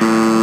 Bye.